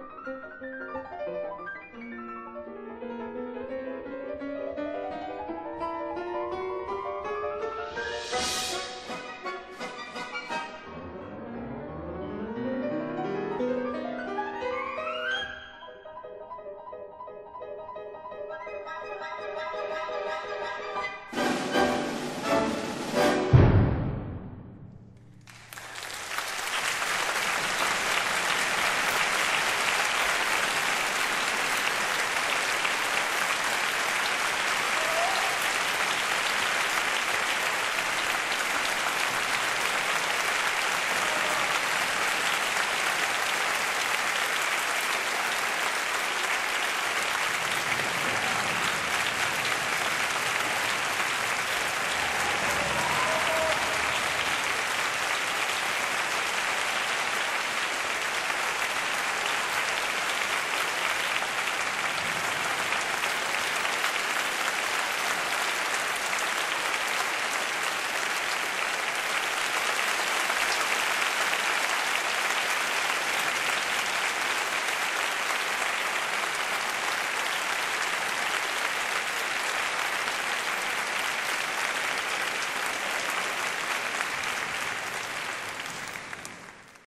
え?